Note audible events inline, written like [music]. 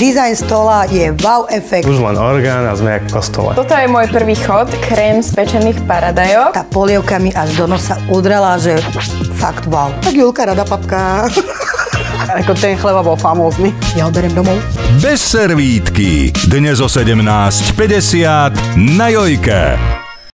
Dizajn stola je wow efekt. Už len orgán a sme ako kostole. Toto je môj prvý chod, krém z pečených paradajok. Tá polievka mi až do nosa udrela, že fakt wow. Tak Julka rada papka. [laughs] Ako ten chleba bol famózny. Ja ho beriem domov. Bez servítky. Dnes o 17.50 na Jojke.